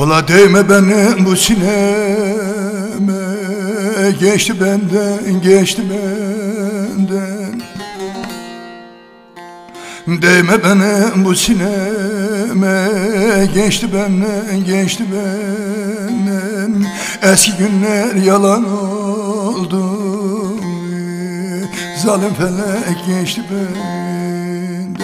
Ola değme benim bu sineme. Geçti benden, geçti benden. Değme benim bu sineme. Geçti benden, geçti benden. Eski günler yalan oldu Zalim felek geçti benden